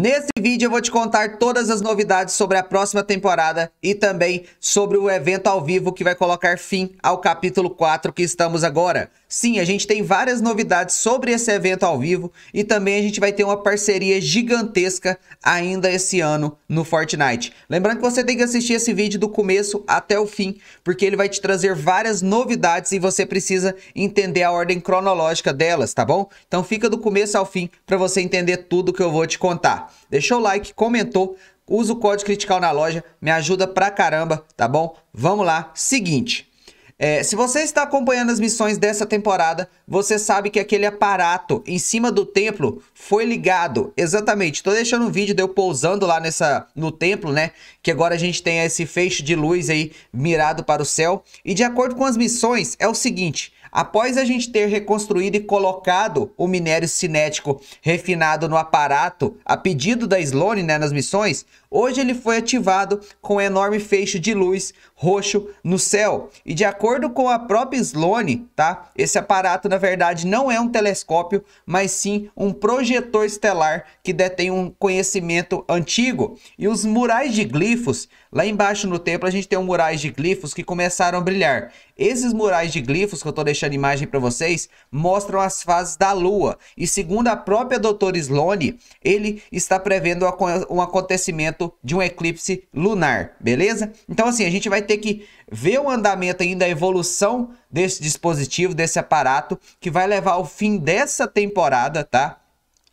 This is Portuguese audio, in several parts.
Nesse vídeo eu vou te contar todas as novidades sobre a próxima temporada e também sobre o evento ao vivo que vai colocar fim ao capítulo 4 que estamos agora. Sim, a gente tem várias novidades sobre esse evento ao vivo e também a gente vai ter uma parceria gigantesca ainda esse ano no Fortnite. Lembrando que você tem que assistir esse vídeo do começo até o fim, porque ele vai te trazer várias novidades e você precisa entender a ordem cronológica delas, tá bom? Então fica do começo ao fim para você entender tudo que eu vou te contar. Deixou o like, comentou, usa o código Critical na loja, me ajuda pra caramba, tá bom? Vamos lá, seguinte... É, se você está acompanhando as missões dessa temporada, você sabe que aquele aparato em cima do templo foi ligado. Exatamente. Estou deixando um vídeo de eu pousando lá nessa, no templo, né? Que agora a gente tem esse feixe de luz aí mirado para o céu. E de acordo com as missões, é o seguinte. Após a gente ter reconstruído e colocado o minério cinético refinado no aparato, a pedido da Sloane né, nas missões, hoje ele foi ativado com um enorme feixe de luz roxo no céu. E de acordo com a própria Sloane, tá? Esse aparato na verdade não é um telescópio, mas sim um projetor estelar que detém um conhecimento antigo. E os murais de glifos, lá embaixo no templo a gente tem um murais de glifos que começaram a brilhar. Esses murais de glifos que eu estou deixando imagem para vocês mostram as fases da Lua. E segundo a própria doutora Sloane, ele está prevendo um acontecimento de um eclipse lunar, beleza? Então assim, a gente vai ter que ver o andamento ainda, a evolução desse dispositivo, desse aparato, que vai levar ao fim dessa temporada, tá?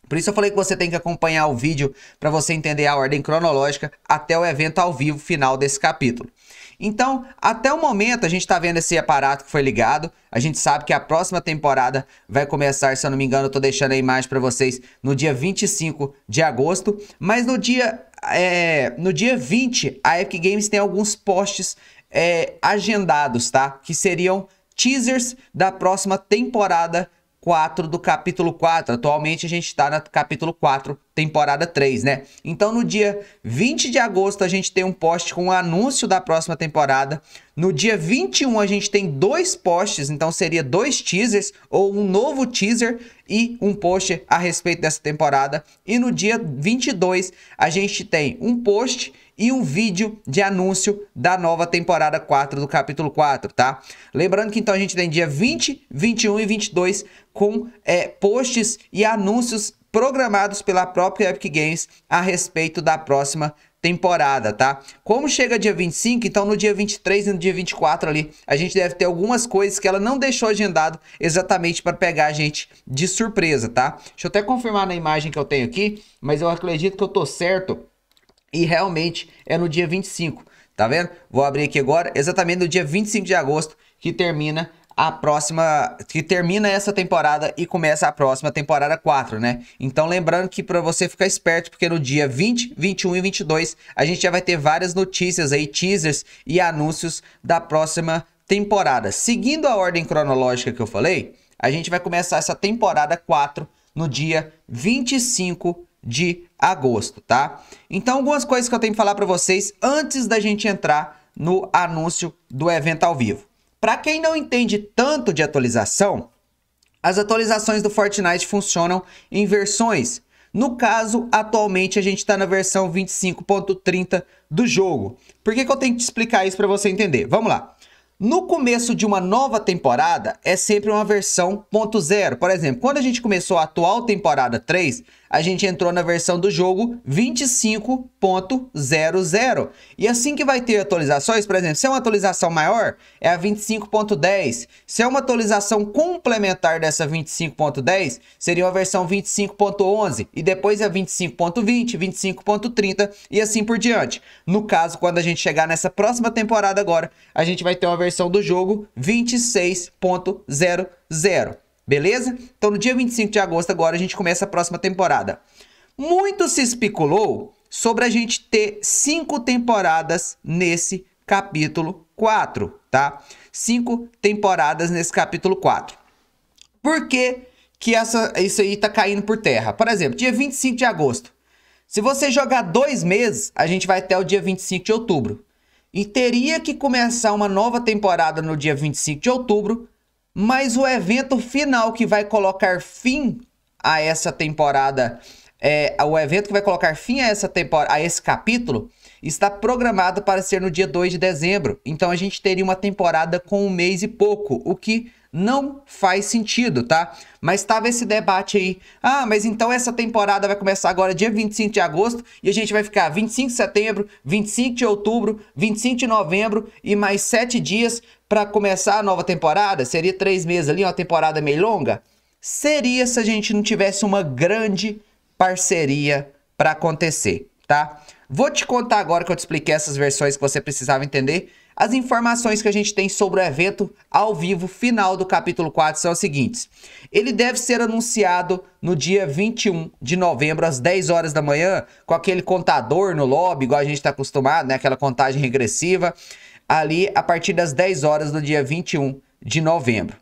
Por isso eu falei que você tem que acompanhar o vídeo para você entender a ordem cronológica até o evento ao vivo final desse capítulo. Então, até o momento, a gente está vendo esse aparato que foi ligado. A gente sabe que a próxima temporada vai começar, se eu não me engano, eu estou deixando a imagem para vocês, no dia 25 de agosto. Mas no dia, é, no dia 20, a Epic Games tem alguns posts é, agendados, tá? Que seriam teasers da próxima temporada 4 do capítulo 4. Atualmente a gente está no capítulo 4, temporada 3, né? Então no dia 20 de agosto a gente tem um post com o anúncio da próxima temporada. No dia 21 a gente tem dois posts, então seria dois teasers ou um novo teaser e um post a respeito dessa temporada. E no dia 22 a gente tem um post e um vídeo de anúncio da nova temporada 4 do capítulo 4, tá? Lembrando que então a gente tem dia 20, 21 e 22 com é, posts e anúncios programados pela própria Epic Games a respeito da próxima temporada, tá? Como chega dia 25, então no dia 23 e no dia 24 ali, a gente deve ter algumas coisas que ela não deixou agendado exatamente para pegar a gente de surpresa, tá? Deixa eu até confirmar na imagem que eu tenho aqui, mas eu acredito que eu tô certo e realmente é no dia 25, tá vendo? Vou abrir aqui agora, exatamente no dia 25 de agosto, que termina a próxima, que termina essa temporada e começa a próxima temporada 4, né? Então lembrando que para você ficar esperto, porque no dia 20, 21 e 22 a gente já vai ter várias notícias aí, teasers e anúncios da próxima temporada. Seguindo a ordem cronológica que eu falei, a gente vai começar essa temporada 4 no dia 25 de agosto, tá? Então, algumas coisas que eu tenho que falar para vocês antes da gente entrar no anúncio do evento ao vivo. Para quem não entende tanto de atualização, as atualizações do Fortnite funcionam em versões. No caso, atualmente a gente está na versão 25.30 do jogo. Por que, que eu tenho que te explicar isso para você entender? Vamos lá. No começo de uma nova temporada, é sempre uma versão ponto zero. Por exemplo, quando a gente começou a atual temporada 3, a gente entrou na versão do jogo 25.00. E assim que vai ter atualizações, por exemplo, se é uma atualização maior, é a 25.10. Se é uma atualização complementar dessa 25.10, seria a versão 25.11. E depois é 25.20, 25.30 e assim por diante. No caso, quando a gente chegar nessa próxima temporada agora, a gente vai ter uma versão do jogo 26.00. Beleza? Então no dia 25 de agosto agora a gente começa a próxima temporada. Muito se especulou sobre a gente ter cinco temporadas nesse capítulo 4, tá? Cinco temporadas nesse capítulo 4. Por que, que essa, isso aí tá caindo por terra? Por exemplo, dia 25 de agosto. Se você jogar dois meses, a gente vai até o dia 25 de outubro. E teria que começar uma nova temporada no dia 25 de outubro mas o evento final que vai colocar fim a essa temporada é, o evento que vai colocar fim a essa temporada, a esse capítulo, está programado para ser no dia 2 de dezembro. Então a gente teria uma temporada com um mês e pouco, o que não faz sentido, tá? Mas estava esse debate aí. Ah, mas então essa temporada vai começar agora dia 25 de agosto e a gente vai ficar 25 de setembro, 25 de outubro, 25 de novembro e mais sete dias para começar a nova temporada? Seria três meses ali, uma temporada meio longa? Seria se a gente não tivesse uma grande parceria para acontecer, tá? Vou te contar agora que eu te expliquei essas versões que você precisava entender as informações que a gente tem sobre o evento ao vivo final do capítulo 4 são as seguintes. Ele deve ser anunciado no dia 21 de novembro, às 10 horas da manhã, com aquele contador no lobby, igual a gente está acostumado, né? Aquela contagem regressiva, ali a partir das 10 horas do dia 21 de novembro.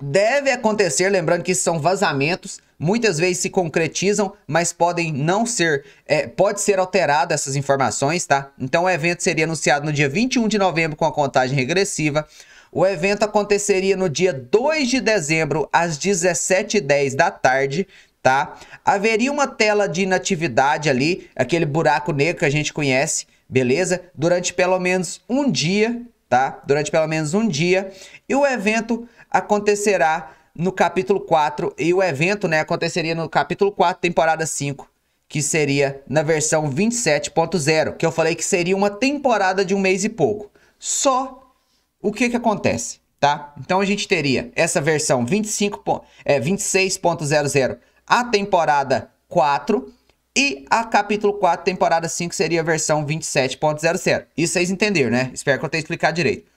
Deve acontecer, lembrando que são vazamentos, muitas vezes se concretizam, mas podem não ser, é, pode ser alterada essas informações, tá? Então o evento seria anunciado no dia 21 de novembro com a contagem regressiva. O evento aconteceria no dia 2 de dezembro, às 17h10 da tarde, tá? Haveria uma tela de inatividade ali, aquele buraco negro que a gente conhece, beleza? Durante pelo menos um dia, tá? Durante pelo menos um dia. E o evento acontecerá no capítulo 4 e o evento, né, aconteceria no capítulo 4, temporada 5, que seria na versão 27.0, que eu falei que seria uma temporada de um mês e pouco. Só o que que acontece, tá? Então a gente teria essa versão 25, é, 26.00, a temporada 4 e a capítulo 4, temporada 5 seria a versão 27.00. Isso vocês entenderam, né? Espero que eu tenha explicado direito.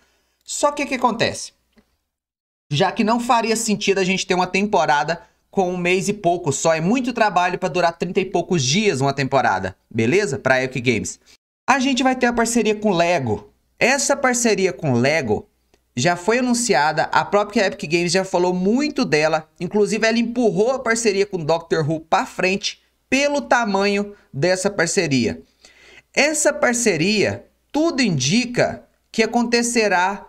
Só que o que acontece? Já que não faria sentido a gente ter uma temporada com um mês e pouco só. É muito trabalho para durar 30 e poucos dias uma temporada, beleza? Para Epic Games. A gente vai ter a parceria com Lego. Essa parceria com Lego já foi anunciada, a própria Epic Games já falou muito dela, inclusive ela empurrou a parceria com Doctor Who para frente pelo tamanho dessa parceria. Essa parceria, tudo indica que acontecerá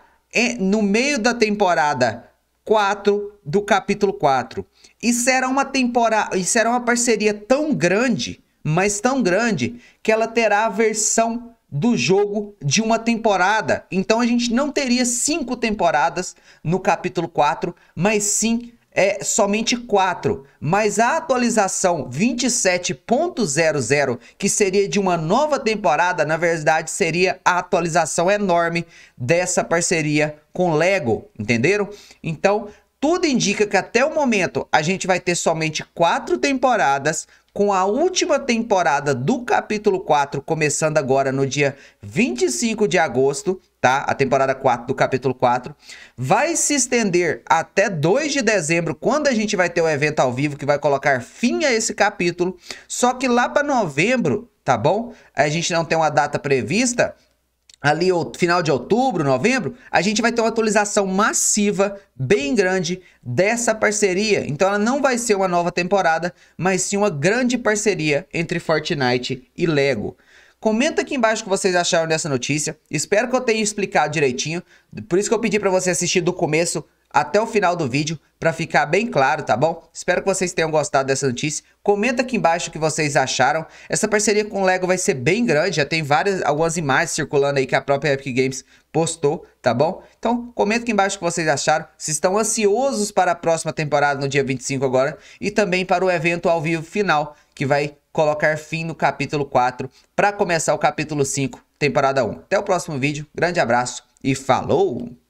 no meio da temporada 4 do capítulo 4. E será uma temporada, e será uma parceria tão grande, mas tão grande, que ela terá a versão do jogo de uma temporada. Então a gente não teria cinco temporadas no capítulo 4, mas sim é somente 4, mas a atualização 27.00, que seria de uma nova temporada, na verdade seria a atualização enorme dessa parceria com Lego, entenderam? Então, tudo indica que até o momento a gente vai ter somente quatro temporadas, com a última temporada do capítulo 4 começando agora no dia 25 de agosto, tá? A temporada 4 do capítulo 4. Vai se estender até 2 de dezembro, quando a gente vai ter o evento ao vivo que vai colocar fim a esse capítulo. Só que lá para novembro, tá bom? A gente não tem uma data prevista, ali final de outubro, novembro, a gente vai ter uma atualização massiva, bem grande, dessa parceria. Então ela não vai ser uma nova temporada, mas sim uma grande parceria entre Fortnite e Lego. Comenta aqui embaixo o que vocês acharam dessa notícia. Espero que eu tenha explicado direitinho. Por isso que eu pedi para você assistir do começo até o final do vídeo para ficar bem claro, tá bom? Espero que vocês tenham gostado dessa notícia. Comenta aqui embaixo o que vocês acharam. Essa parceria com o Lego vai ser bem grande, já tem várias algumas imagens circulando aí que a própria Epic Games postou, tá bom? Então, comenta aqui embaixo o que vocês acharam. Se estão ansiosos para a próxima temporada no dia 25 agora e também para o evento ao vivo final que vai colocar fim no capítulo 4 para começar o capítulo 5, temporada 1. Até o próximo vídeo. Grande abraço e falou!